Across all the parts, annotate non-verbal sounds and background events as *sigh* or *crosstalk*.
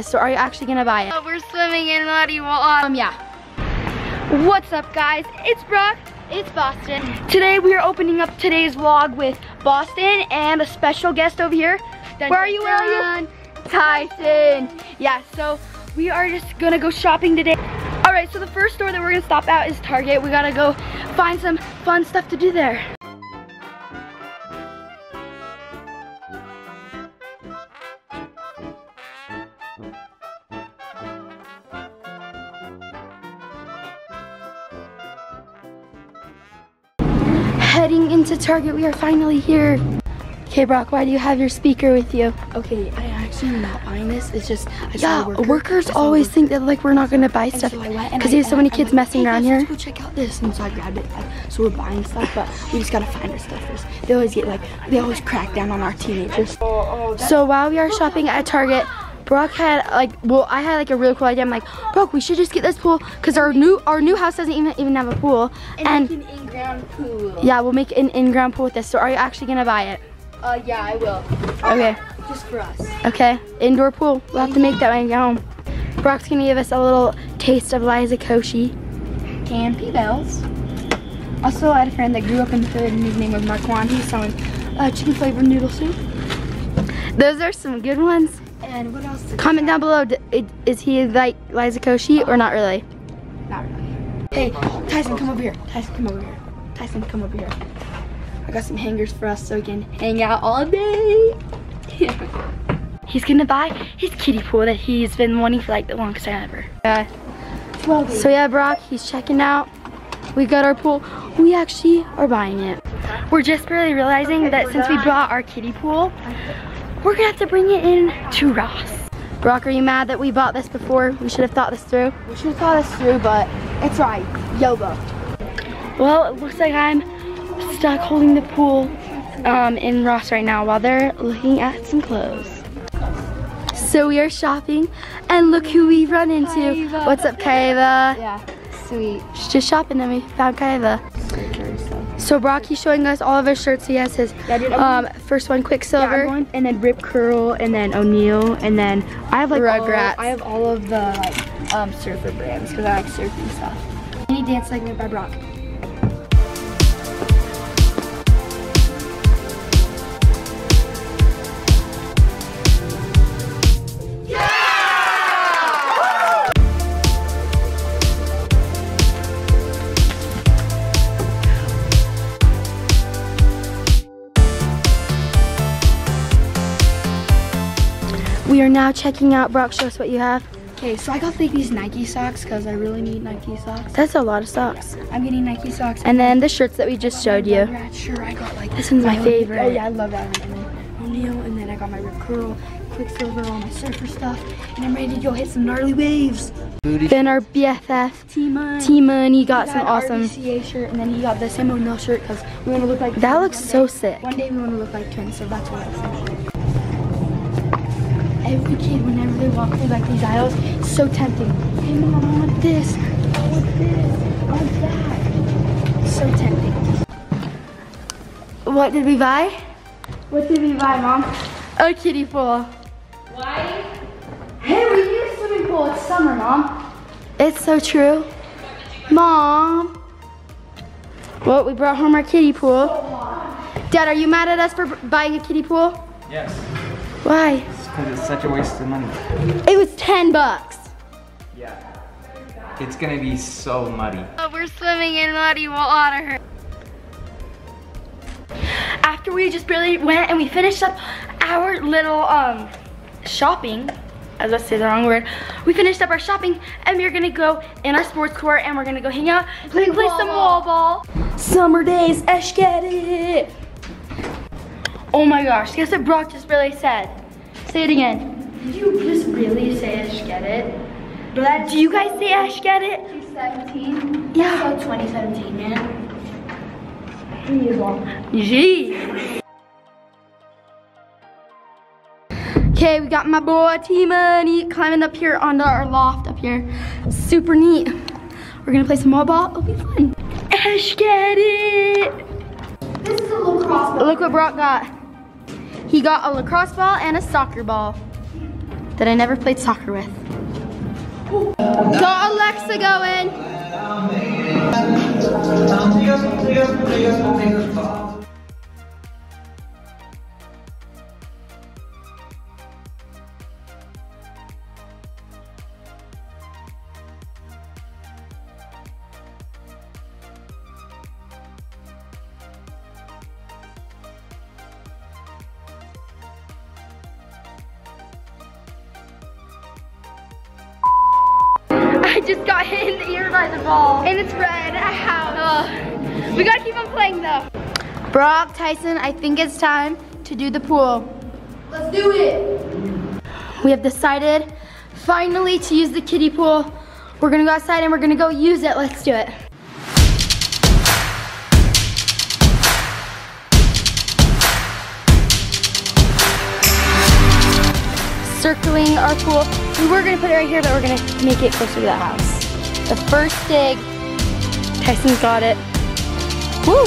this, so are you actually gonna buy it? Oh, we're swimming in muddy water. Um, yeah. What's up, guys? It's Brock. It's Boston. Today we are opening up today's vlog with Boston and a special guest over here. Dun, Where are you? Where are you? dun. Tyson. Yeah, so we are just gonna go shopping today. All right, so the first store that we're gonna stop at is Target. We gotta go find some fun stuff to do there. Heading into Target, we are finally here. Okay, Brock, why do you have your speaker with you? Okay, I actually am not buying this. It's just I Yeah, worker. workers always worker, think that like we're not gonna buy and stuff so I went and because I- there's so many kids like, messing hey, around guys, here. Let's go check out this, and so I grabbed it. So we're buying stuff, but we just gotta find our stuff first. They always get like they always crack down on our teenagers. So while we are shopping at Target, Brock had like, well, I had like a really cool idea. I'm like, Brock, we should just get this pool because our new our new house doesn't even even have a pool. And, an in-ground pool. yeah, we'll make an in-ground pool with this. So are you actually gonna buy it? Uh, yeah, I will. Okay, Just for us. okay, indoor pool. We'll have to make that when I get home. Brock's gonna give us a little taste of Liza Koshy. And P bells. Also, I had a friend that grew up in the hood, and his name was Marquand. He's selling uh, chicken flavored noodle soup. Those are some good ones. And what else? Comment down below, is he like Liza Koshy or not really? Not really. Hey, Tyson, come over here. Tyson, come over here. Tyson, come over here. I got some hangers for us so we can hang out all day. *laughs* He's gonna buy his kiddie pool that he's been wanting for like the longest time ever. Uh, so yeah, Brock, he's checking out. We got our pool. We actually are buying it. We're just barely realizing that since we bought our kiddie pool, we're gonna have to bring it in to Ross. Brock, are you mad that we bought this before? We should have thought this through. We should have thought this through, but it's right. YOLO. Well, it looks like I'm stuck holding the pool um, in Ross right now while they're looking at some clothes. So we are shopping, and look who we run into. Kaiva. What's up, Kaiva? Yeah, sweet. She's just shopping, and we found Kaiva. So Brock, he's showing us all of his shirts. He has his Yeah, dude, um, first one, Quiksilver. Yeah, going, and then Rip Curl, and then O'Neill, and then I have like Rugrats. All, I have all of the like um, surfer brands because I like surfing stuff. Any dance segment by Brock. We are now checking out. Brock, show us what you have. Okay, so I got like these Nike socks because I really need Nike socks. That's a lot of socks. I'm getting Nike socks. And then the shirts that we just showed you. Rugrat shirt, I got like This one's my O'Neill- favorite. Oh yeah, I love that one. And then O'Neill, and then I got my Rip Curl, Quiksilver, all my surfer stuff, and I'm ready to go hit some gnarly waves. Then our BFF, T-Money. T Money, got He some awesome. RVCA shirt, and then he got the same O'Neill shirt because we want to look like. That twins looks one so day. sick. One day we want to look like twins, so that's what I said. Every kid, whenever they walk through like these aisles, it's so tempting. Hey mom, I want this. I want this. I want that. So tempting. What did we buy? What did we buy, Mom? A kiddie pool. Why? Hey, we need a swimming pool. It's summer, Mom. It's so true. Mom. Well, we brought home our kiddie pool. Oh, Dad, are you mad at us for buying a kiddie pool? Yes, Why? Because it's such a waste of money. It was 10 bucks. Yeah. It's gonna be so muddy. Oh, we're swimming in muddy water. After we just barely went and we finished up our little um shopping, as I was about to say the wrong word. We finished up our shopping and we're gonna go in our sports court and we're gonna go hang out, play, play some wall ball. Summer days, Esh get it. Oh my gosh, guess what Brock just really said? Say it again. Did you just really say Ash get it? Do you guys say Ash get it? 2017? Yeah. So 2017, man. Three years old. Jeez. Okay, we got my boy T Money climbing up here onto our loft up here. Super neat. We're gonna play some mobile ball. It'll be fun. Ash, get it. This is a. Look what Brock got. He got a lacrosse ball and a soccer ball. that I never played soccer with. Got Alexa going. Just got hit in the ear by the ball. And it's red. We gotta keep on playing though. Brock, Tyson, I think it's time to do the pool. Let's do it. We have decided finally to use the kiddie pool. We're gonna go outside and we're gonna go use it. Let's do it. circling our pool. We were gonna put it right here, but we're gonna make it closer to the house. The first dig, Tyson's got it. Woo!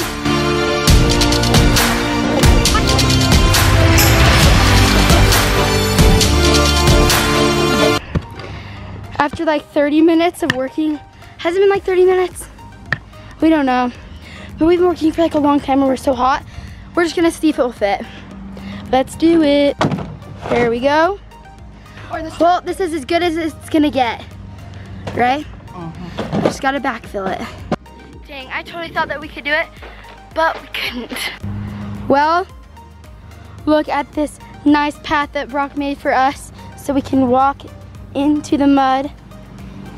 After like 30 minutes of working, has it been like 30 minutes? We don't know. But we've been working for like a long time and we're so hot. We're just gonna see if it will fit. Let's do it. There we go. Well, this is as good as it's gonna get, right? Uh-huh. Just gotta backfill it. Dang, I totally thought that we could do it, but we couldn't. Well, look at this nice path that Brock made for us so we can walk into the mud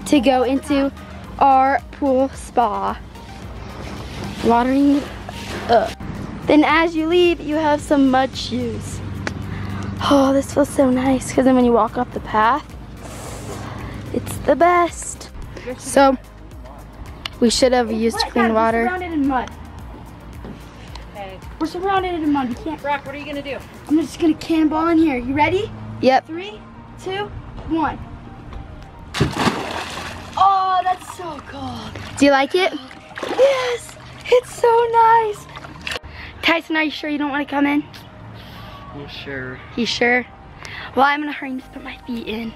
to go into our pool spa. Watering up. Then as you leave, you have some mud shoes. Oh, this feels so nice because then when you walk up the path, it's the best. So, we should have used clean water. We're surrounded in mud. We're surrounded in mud. We can't. Brock, what are you gonna do? I'm just gonna cannonball in here. You ready? Yep. Three, two, one. Oh, that's so cool. Do you like it? Yes, it's so nice. Tyson, are you sure you don't want to come in? You sure? You sure? Well, I'm gonna hurry and just put my feet in.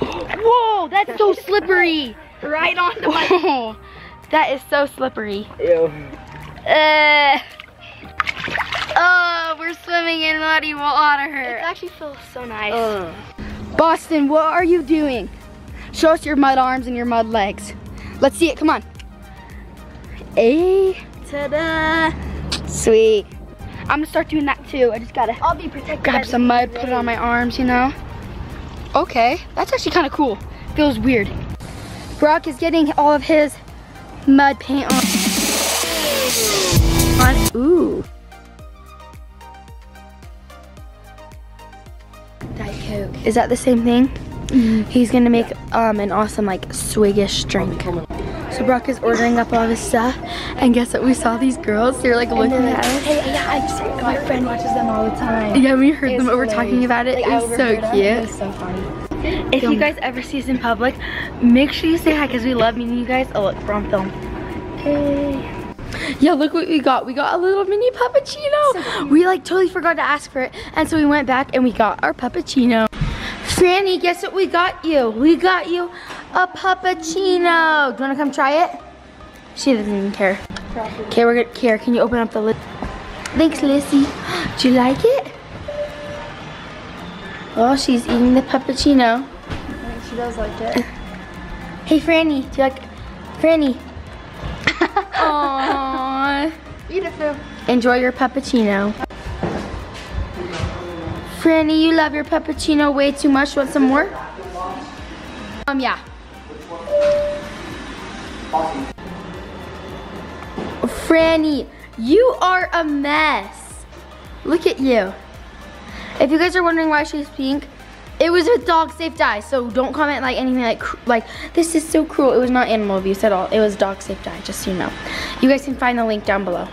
Whoa, that's so slippery. Right on the mud. Whoa, that is so slippery. Ew. Uh, Oh, we're swimming in muddy water. it actually feels so nice. Uh. Boston, what are you doing? Show us your mud arms and your mud legs. Let's see it, come on. Hey, ta-da. Sweet. I'm gonna start doing that too. I just gotta I'll be protected. grab some mud, put it on my arms, you know? Okay, that's actually kind of cool. Feels weird. Brock is getting all of his mud paint on. on ooh. Diet Coke. Is that the same thing? He's gonna make um, an awesome like swiggish drink. So Brock is ordering up all of his stuff, and guess what? We saw these girls. They're like looking at us. Hey, yeah, I just, my friend watches them all the time. Yeah, we heard It's them over talking about it. Like, I It's so them. It was so funny. If you guys ever see us in public, make sure you say hi because we love meeting you guys. Oh, look, we're on film. Yeah, look what we got. We got a little mini puppuccino. we like totally forgot to ask for it. And so we went back and we got our puppuccino. Franny, guess what we got you? We got you a puppuccino. Do you wanna come try it? She doesn't even care. Okay, we're gonna care. Can you open up the lid? Thanks, Lissy. *gasps* Do you like it? Oh, she's eating the puppuccino. She does like it. Hey, Franny, do you like Franny? *laughs* Aww. Eat it, Foo. Enjoy your puppuccino. Franny, you love your puppuccino way too much. Want some more? Um, yeah. Franny, you are a mess. Look at you. If you guys are wondering why she's pink, it was a dog safe dye, So don't comment like anything like like this is so cruel. It was not animal abuse at all. It was dog safe dye, Just so you know. You guys can find the link down below.